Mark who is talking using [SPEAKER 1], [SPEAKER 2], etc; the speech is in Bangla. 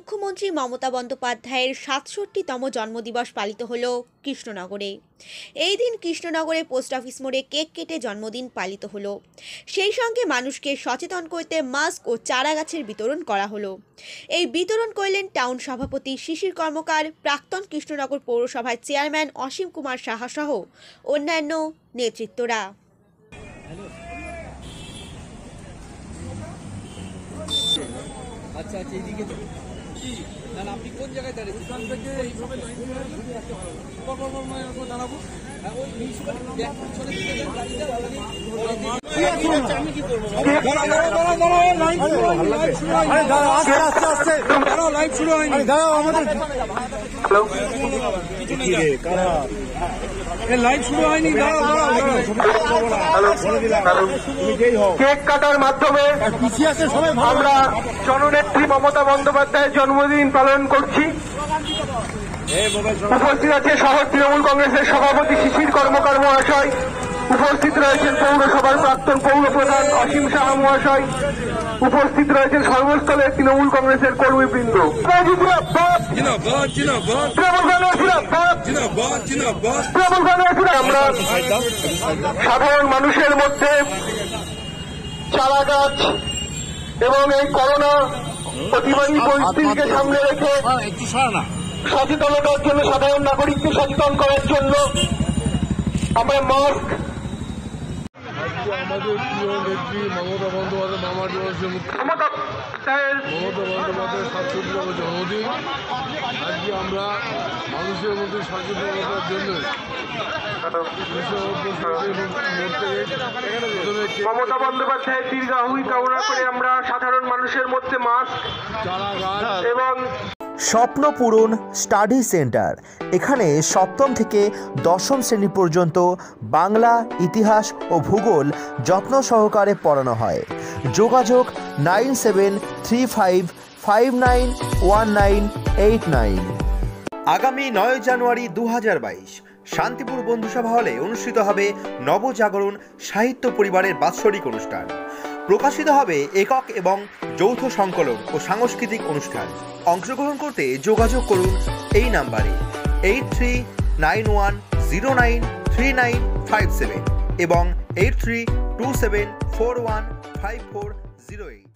[SPEAKER 1] মুখ্যমন্ত্রী মমতা বন্দ্যোপাধ্যায়ের সাতষট্টিতম জন্মদিবস পালিত হল কৃষ্ণনগরে। এই দিন কৃষ্ণনগরে পোস্ট অফিস মোড়ে কেক কেটে জন্মদিন পালিত হলো। সেই সঙ্গে মানুষকে সচেতন করতে মাস্ক ও চারা গাছের বিতরণ করা হলো। এই বিতরণ করলেন টাউন সভাপতি শিশির কর্মকার, প্রাক্তন কৃষ্ণনগর পৌরসভার চেয়ারম্যান অসীম কুমার সাহা সহ অন্যান্য নেতৃত্বরা।
[SPEAKER 2] আচ্ছা আচ্ছা এইদিকে কি না না, আপনি কোন জায়গায় দাঁড়িয়েছেন ওখান থেকে এইভাবে দাঁড়াবো। হ্যাঁ ওই মিউনিসিপ্যাল ব্যাক পিছনে দিকে যান, গাড়িটা ওখানে- আমি কি করব
[SPEAKER 3] লাইভ শুরু হয়নি দাঁড়াও দাঁড়াও
[SPEAKER 4] কেক কাটার মাধ্যমে আমরা জননেত্রী মমতা বন্দ্যোপাধ্যায়ের জন্মদিন পালন করছি। উপস্থিত আছে শহর তৃণমূল কংগ্রেসের সভাপতি শিশির কর্মকার মহাশয়। উপস্থিত রয়েছেন পৌরসভার প্রাক্তন পৌর প্রধান অসীম সাহা মহাশয়। উপস্থিত রয়েছেন সর্বস্থলের তৃণমূল কংগ্রেসের কর্মীবৃন্দ। আমরা সাধারণ মানুষের মধ্যে চারা গাছ এবং এই করোনা প্রতিবাদী পরিস্থিতিকে সামনে রেখে সচেতনতার জন্য সাধারণ নাগরিককে সচেতন করার জন্য আমরা মাস্ক
[SPEAKER 3] আমাদের প্রিয় নেত্রী মমতা বন্দ্যোপাধ্যায় মামা দিবসের মুখ্য
[SPEAKER 4] মমতা বন্দ্যোপাধ্যায়ের
[SPEAKER 3] বন্দ্যোপাধ্যায়ের জন্মদিন আজকে আমরা মানুষের মধ্যে সচেতনতার জন্য
[SPEAKER 4] মমতা বন্দ্যোপাধ্যায়ের দীর্ঘাহুই কামনা করে আমরা সাধারণ মানুষের মধ্যে মাস্ক এবং
[SPEAKER 5] স্বপ্ন পূরণ স্টাডি সেন্টার। এখানে সপ্তম থেকে দশম শ্রেণি পর্যন্ত বাংলা, ইতিহাস ও ভূগোল যত্ন সহকারে পড়ানো হয়। যোগাযোগ nine seven three five five nine one nine eight nine. আগামী নয় জানুয়ারি দু হাজার বাইশ, শান্তিপুর বন্ধুসভা হলে অনুষ্ঠিত হবে নবজাগরণ সাহিত্য পরিবারের বাৎসরিক অনুষ্ঠান। প্রকাশিত হবে একক এবং যৌথ সংকলন ও সাংস্কৃতিক অনুষ্ঠান। অংশগ্রহণ করতে যোগাযোগ করুন এই নাম্বারে eight three nine one zero nine three nine five seven এবং eight three two seven four one five four zero eight.